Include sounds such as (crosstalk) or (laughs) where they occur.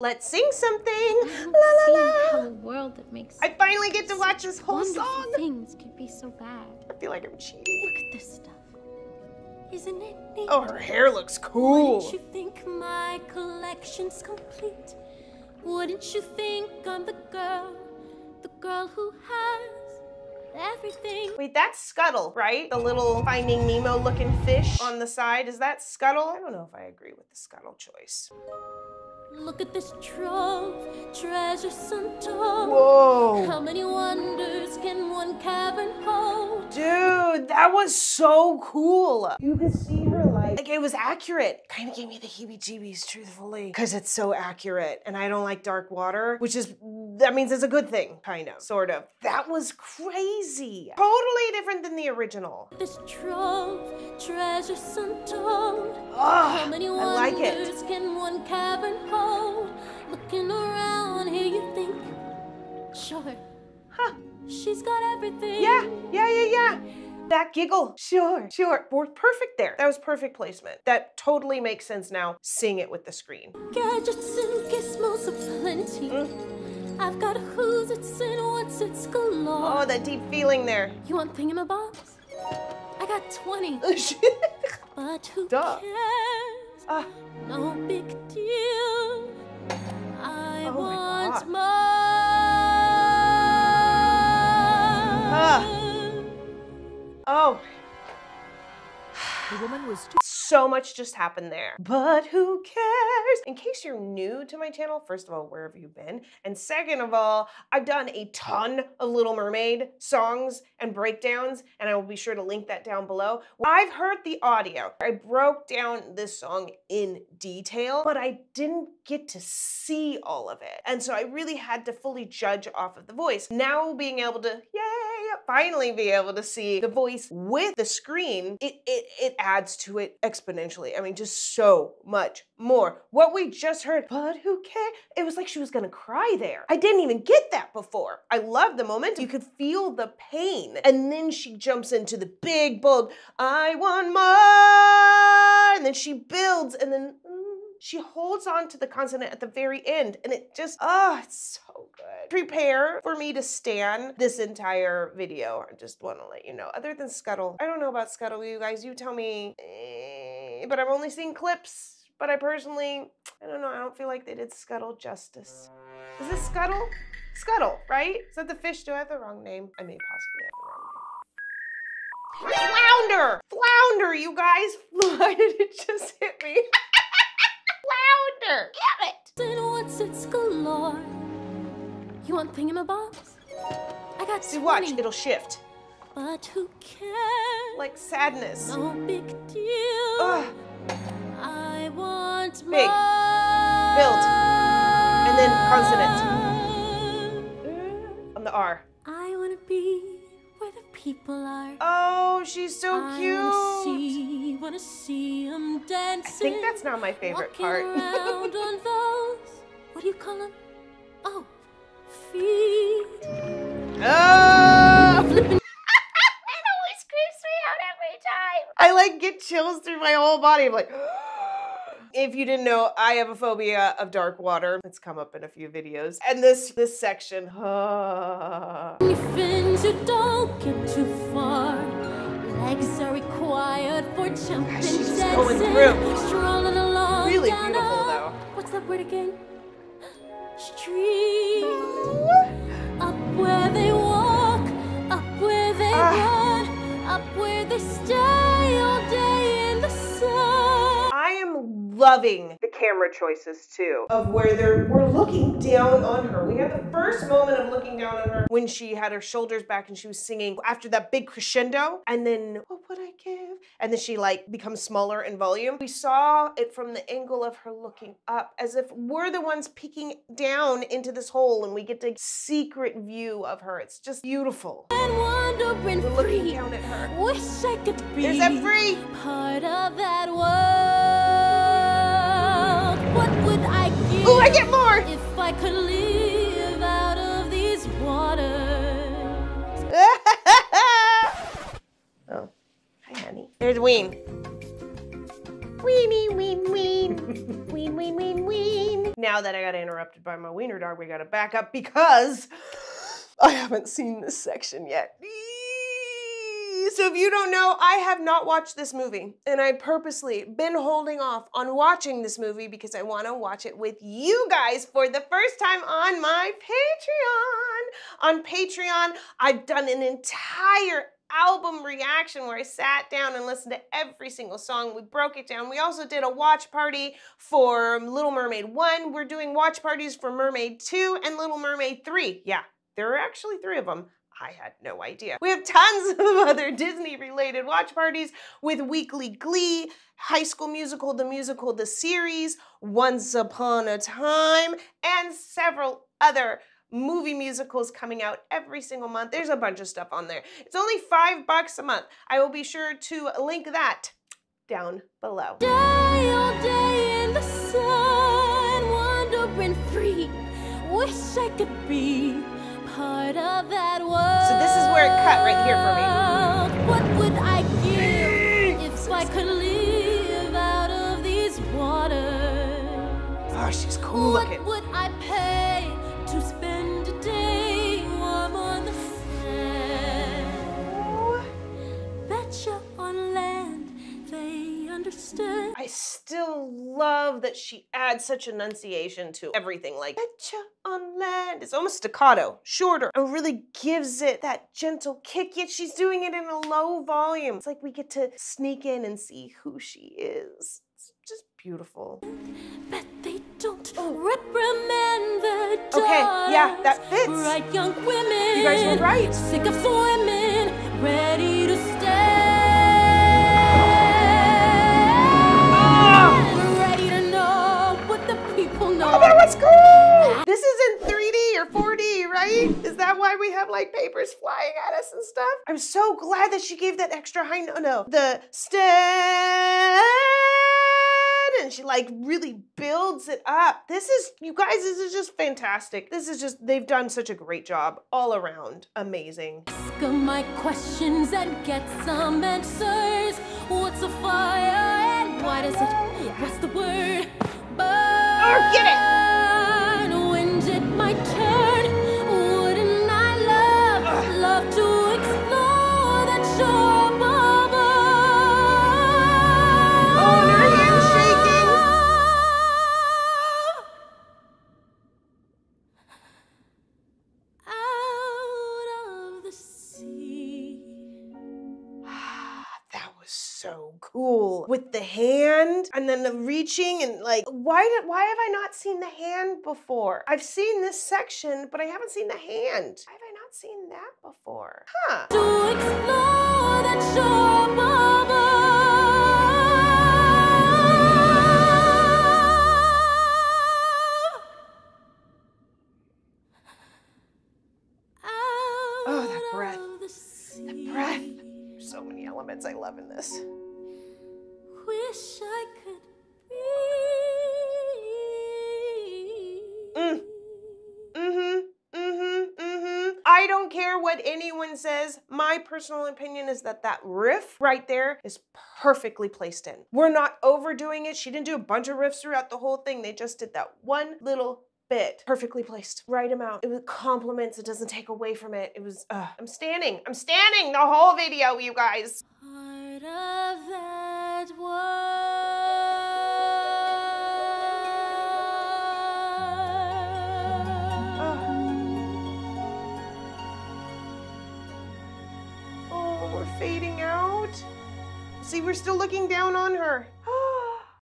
Let's sing something. I La la la. how a world that makes I finally get to watch this whole song. things could be so bad. I feel like I'm cheating. Look at this stuff. Isn't it neat? Oh, her hair looks cool. Wouldn't you think my collection's complete? Wouldn't you think I'm the girl, the girl who has everything? Wait, that's Scuttle, right? The little Finding Nemo looking fish on the side. Is that Scuttle? I don't know if I agree with the Scuttle choice. Look at this trove, treasure untold. Whoa. How many wonders can one cavern hold? Dude, that was so cool. You could see her like, it was accurate. Kind of gave me the heebie-jeebies, truthfully, because it's so accurate. And I don't like dark water, which is that means it's a good thing, kind of, sort of. That was crazy. Totally different than the original. This trove, treasure untold. Oh, How many I like it. can one cavern hold? Looking around here, you think, sure, Huh? she's got everything. Yeah, yeah, yeah, yeah. That giggle. Sure, sure. We're perfect there. That was perfect placement. That totally makes sense now. seeing it with the screen. Gadgets and gizmos aplenty. Mm. I've got who's it's and what's it's galore. Oh, that deep feeling there. You want thingamabobs? I got 20, (laughs) but who Duh. cares? Ah, No big deal. I Oh my want more. Oh, The woman was too so much just happened there. But who cares? In case you're new to my channel, first of all, where have you been? And second of all, I've done a ton of Little Mermaid songs and breakdowns, and I will be sure to link that down below. I've heard the audio. I broke down this song in detail, but I didn't get to see all of it. And so I really had to fully judge off of the voice. Now being able to, yay, finally be able to see the voice with the screen, it, it, it adds to it exponentially. I mean, just so much more. What we just heard, but who cares? It was like she was gonna cry there. I didn't even get that before. I love the moment. You could feel the pain. And then she jumps into the big, bold, I want more. And then she builds and then she holds on to the consonant at the very end. And it just, oh, it's so good. Prepare for me to stand this entire video. I just want to let you know. Other than Scuttle, I don't know about Scuttle, you guys. You tell me. Eh, but I'm only seeing clips. But I personally, I don't know. I don't feel like they did Scuttle justice. Is this Scuttle? Scuttle, right? Is that the fish? Do I have the wrong name? I may possibly have the wrong name. Flounder! Flounder, you guys! (laughs) Why did it just hit me? (laughs) Flounder! Damn it! And what's it's galore. You want thingamabobs? I got 20, See, watch, it'll shift. but who cares? Like sadness. no big deal. Ugh. I want Big. more. Build. And then consonant. consonant. On the R. I wanna be where the people are. Oh, she's so I cute. Wanna see, 'em dancing. I think that's not my favorite part. (laughs) those. What do you call them? Oh, feet. oh! (laughs) Flipping (laughs) It always creeps me out every time. I like get chills through my whole body. I'm like, (gasps) if you didn't know, I have a phobia of dark water. It's come up in a few videos. And this this section, (sighs) your fins, you don't get too far. Legs are required for jumping, she's just going through. strolling along. Really beautiful, though. What's that word again? (gasps) Street. Up where they walk, up where they Ah. run, up where they stay all day in the sun. I am loving camera choices too, of where they're we're looking down on her. We had the first moment of looking down on her when she had her shoulders back and she was singing after that big crescendo, and then what would I give? And then she like becomes smaller in volume. We saw it from the angle of her looking up, as if we're the ones peeking down into this hole, and we get a secret view of her. It's just beautiful. And wandering We're looking free. down at her. Wish I could be There's that free. part of that world. Ooh, I get more. if I could live out of these waters? (laughs) oh, hi, honey. There's Ween. Weenie, ween, ween. (laughs) ween, ween, ween, ween. Now that I got interrupted by my wiener dog, we gotta back up because (gasps) I haven't seen this section yet. So if you don't know, I have not watched this movie and I purposely been holding off on watching this movie because I want to watch it with you guys for the first time on my Patreon. On Patreon, I've done an entire album reaction where I sat down and listened to every single song. We broke it down. We also did a watch party for Little Mermaid 1. We're doing watch parties for Mermaid 2 and Little Mermaid 3. Yeah, there are actually three of them. I had no idea. We have tons (laughs) of other Disney related watch parties with Weekly Glee, High School Musical, the musical, the series, Once Upon a Time, and several other movie musicals coming out every single month. There's a bunch of stuff on there. It's only five bucks a month. I will be sure to link that down below. Day all day in the sun, wandering free. Wish I could be part of that world. So this is where it cut right here for me. What would I give if I could live out of these waters? Oh, she's cool what looking. would I pay still love that she adds such enunciation to everything. Like, betcha on land. It's almost staccato, shorter, and really gives it that gentle kick, yet she's doing it in a low volume. It's like we get to sneak in and see who she is. It's just beautiful. Bet they don't reprimand the Oh. Okay, yeah, that fits. Bright young women. You guys were right. Sick of swimming, ready to I'm so glad that she gave that extra high no no. The stand and she like really builds it up. This is you guys, this is just fantastic. This is just they've done such a great job all around. Amazing. Ask my questions and get some answers. What's a fire and why does it? What's the word? So cool. With the hand and then the reaching and like why did why have I not seen the hand before? I've seen this section, but I haven't seen the hand. Why have I not seen that before? Huh. So many elements I love in this. Wish I could be. Mm. Mm-hmm. Mm-hmm. Mm-hmm. I don't care what anyone says. My personal opinion is that that riff right there is perfectly placed in. We're not overdoing it. She didn't do a bunch of riffs throughout the whole thing. They just did that one little bit. Perfectly placed. Right amount. It was compliments. It doesn't take away from it. It was, uh, I'm standing. I'm standing the whole video, you guys. Part of that world. Oh, we're fading out. See, we're still looking down on her.